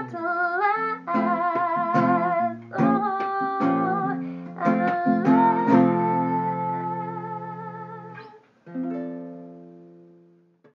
mm.